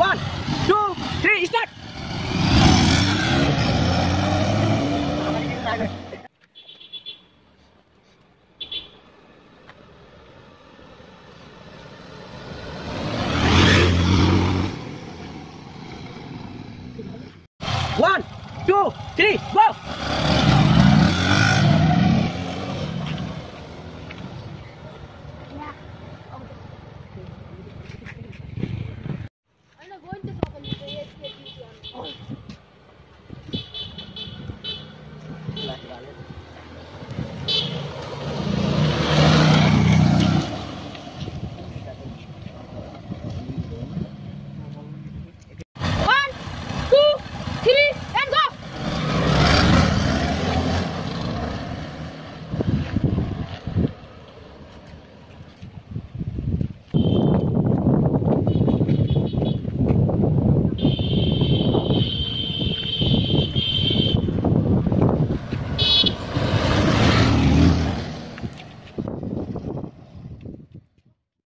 One, two, three, start! One, two, three, go!